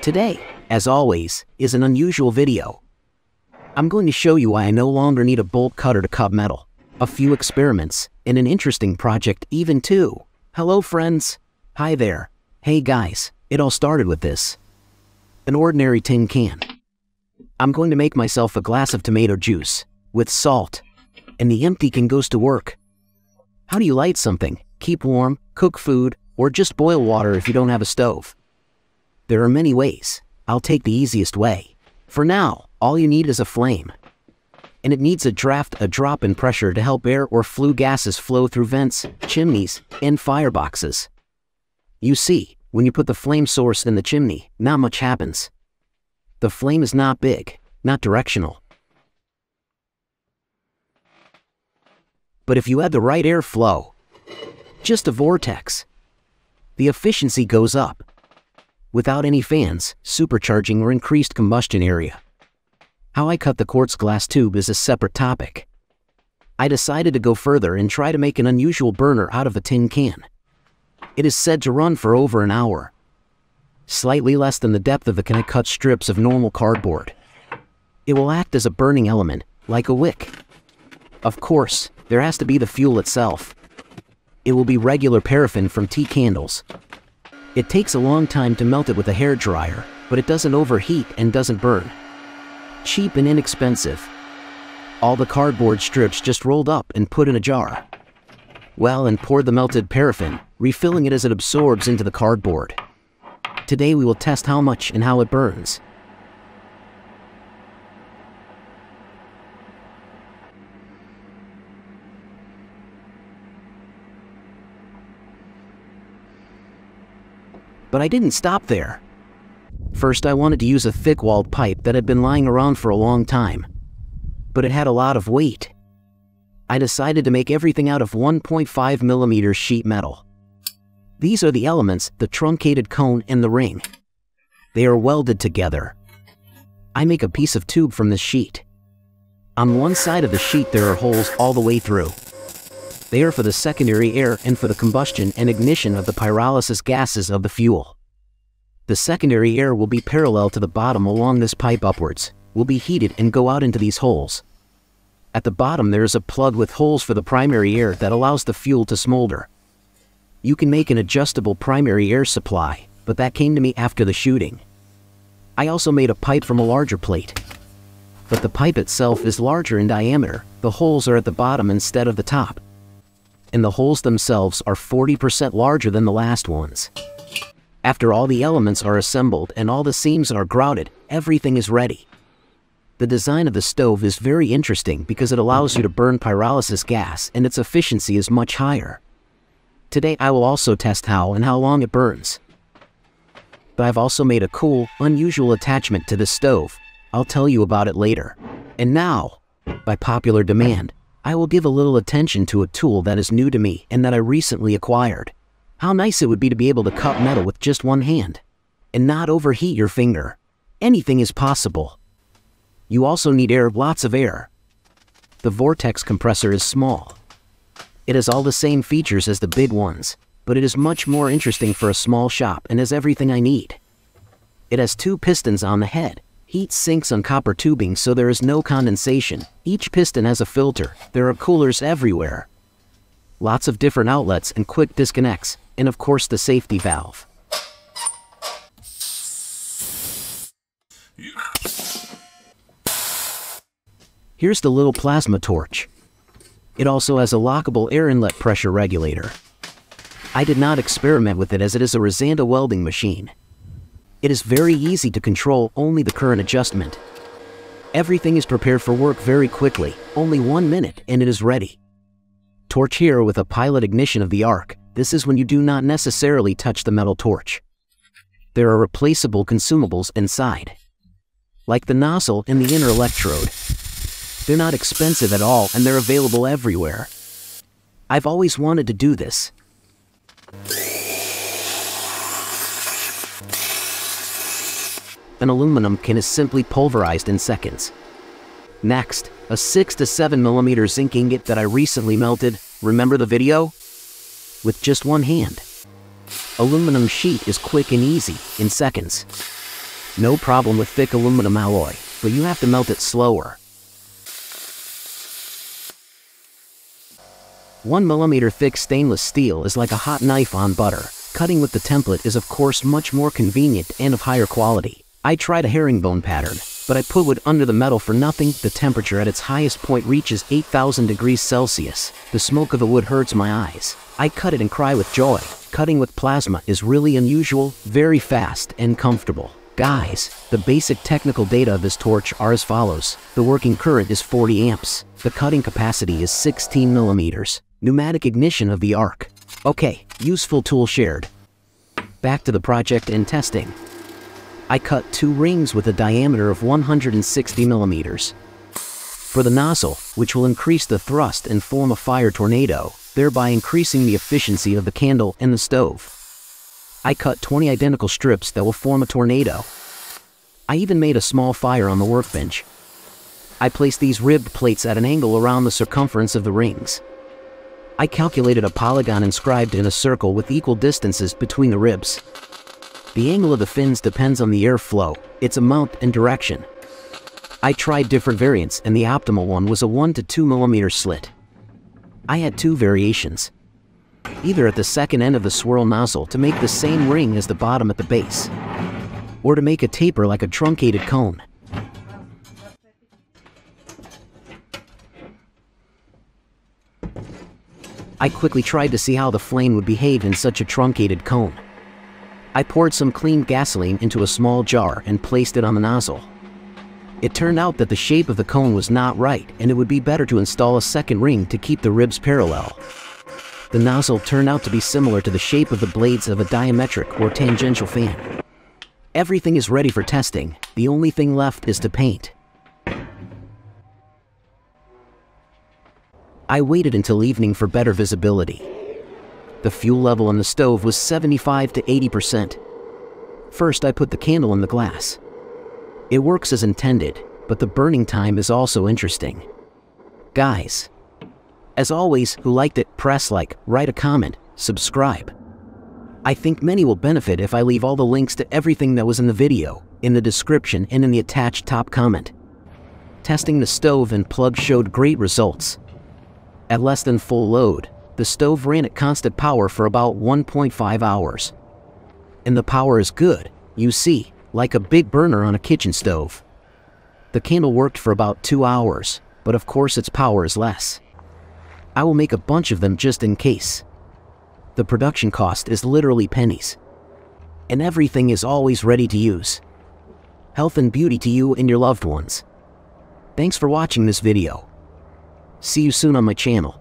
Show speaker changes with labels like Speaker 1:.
Speaker 1: Today, as always, is an unusual video. I'm going to show you why I no longer need a bolt cutter to cut metal, a few experiments, and an interesting project even too. Hello friends. Hi there. Hey guys, it all started with this. An ordinary tin can. I'm going to make myself a glass of tomato juice, with salt, and the empty can goes to work. How do you light something? Keep warm, cook food, or just boil water if you don't have a stove? There are many ways. I'll take the easiest way. For now, all you need is a flame. And it needs a draft, a drop in pressure to help air or flue gases flow through vents, chimneys, and fireboxes. You see, when you put the flame source in the chimney, not much happens. The flame is not big, not directional. But if you add the right air flow, just a vortex, the efficiency goes up. Without any fans, supercharging or increased combustion area. How I cut the quartz glass tube is a separate topic. I decided to go further and try to make an unusual burner out of a tin can. It is said to run for over an hour. Slightly less than the depth of the can I cut strips of normal cardboard. It will act as a burning element, like a wick. Of course, there has to be the fuel itself. It will be regular paraffin from tea candles. It takes a long time to melt it with a hair dryer, but it doesn't overheat and doesn't burn. Cheap and inexpensive. All the cardboard strips just rolled up and put in a jar. Well, and pour the melted paraffin, refilling it as it absorbs into the cardboard. Today we will test how much and how it burns. But I didn't stop there. First, I wanted to use a thick walled pipe that had been lying around for a long time. But it had a lot of weight. I decided to make everything out of 1.5 millimeter sheet metal. These are the elements, the truncated cone and the ring. They are welded together. I make a piece of tube from this sheet. On one side of the sheet there are holes all the way through. They are for the secondary air and for the combustion and ignition of the pyrolysis gases of the fuel. The secondary air will be parallel to the bottom along this pipe upwards, will be heated and go out into these holes. At the bottom there is a plug with holes for the primary air that allows the fuel to smolder. You can make an adjustable primary air supply, but that came to me after the shooting. I also made a pipe from a larger plate. But the pipe itself is larger in diameter, the holes are at the bottom instead of the top. And the holes themselves are 40% larger than the last ones. After all the elements are assembled and all the seams are grouted, everything is ready. The design of the stove is very interesting because it allows you to burn pyrolysis gas and its efficiency is much higher. Today I will also test how and how long it burns. But I've also made a cool, unusual attachment to the stove. I'll tell you about it later. And now, by popular demand, I will give a little attention to a tool that is new to me and that I recently acquired. How nice it would be to be able to cut metal with just one hand and not overheat your finger. Anything is possible. You also need air, lots of air. The vortex compressor is small. It has all the same features as the big ones, but it is much more interesting for a small shop and has everything I need. It has two pistons on the head. Heat sinks on copper tubing so there is no condensation. Each piston has a filter. There are coolers everywhere. Lots of different outlets and quick disconnects, and of course the safety valve. Here's the little plasma torch. It also has a lockable air inlet pressure regulator. I did not experiment with it as it is a Resanta welding machine. It is very easy to control only the current adjustment. Everything is prepared for work very quickly, only one minute and it is ready. Torch here with a pilot ignition of the arc, this is when you do not necessarily touch the metal torch. There are replaceable consumables inside, like the nozzle and the inner electrode. They're not expensive at all and they're available everywhere. I've always wanted to do this. An aluminum can is simply pulverized in seconds. Next, a 6 to 7 millimeter zinc ingot that I recently melted, remember the video? With just one hand. Aluminum sheet is quick and easy, in seconds. No problem with thick aluminum alloy, but you have to melt it slower. 1mm thick stainless steel is like a hot knife on butter. Cutting with the template is of course much more convenient and of higher quality. I tried a herringbone pattern, but I put wood under the metal for nothing. The temperature at its highest point reaches 8000 degrees Celsius. The smoke of the wood hurts my eyes. I cut it and cry with joy. Cutting with plasma is really unusual, very fast, and comfortable. Guys, the basic technical data of this torch are as follows. The working current is 40 amps. The cutting capacity is 16 millimeters. Pneumatic ignition of the arc. Okay, useful tool shared. Back to the project and testing. I cut two rings with a diameter of 160 millimeters. For the nozzle, which will increase the thrust and form a fire tornado, thereby increasing the efficiency of the candle and the stove. I cut 20 identical strips that will form a tornado. I even made a small fire on the workbench. I placed these ribbed plates at an angle around the circumference of the rings. I calculated a polygon inscribed in a circle with equal distances between the ribs. The angle of the fins depends on the airflow, its amount and direction. I tried different variants and the optimal one was a 1 to 2 millimeter slit. I had two variations. Either at the second end of the swirl nozzle to make the same ring as the bottom at the base, or to make a taper like a truncated cone. I quickly tried to see how the flame would behave in such a truncated cone. I poured some clean gasoline into a small jar and placed it on the nozzle. It turned out that the shape of the cone was not right and it would be better to install a second ring to keep the ribs parallel. The nozzle turned out to be similar to the shape of the blades of a diametric or tangential fan. Everything is ready for testing, the only thing left is to paint. I waited until evening for better visibility. The fuel level in the stove was 75 to 80%. First, I put the candle in the glass. It works as intended, but the burning time is also interesting. Guys, as always, who liked it, press like, write a comment, subscribe. I think many will benefit if I leave all the links to everything that was in the video, in the description and in the attached top comment. Testing the stove and plug showed great results. At less than full load, the stove ran at constant power for about 1.5 hours. And the power is good, you see, like a big burner on a kitchen stove. The candle worked for about 2 hours, but of course its power is less. I will make a bunch of them just in case. The production cost is literally pennies. And everything is always ready to use. Health and beauty to you and your loved ones. Thanks for watching this video. See you soon on my channel.